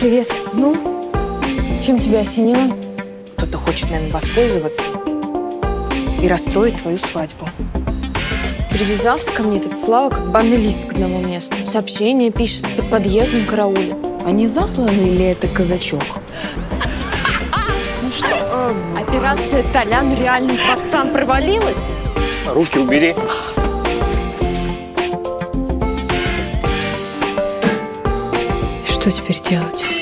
Привет. Ну, чем тебя осенило? Кто-то хочет, наверное, воспользоваться и расстроить твою свадьбу. Привязался ко мне этот Слава, как банный лист к одному месту. Сообщение пишет под подъездом карауле. А не засланный ли это казачок? Операция «Толян. Реальный пацан» провалилась? Руки убери. Что теперь делать?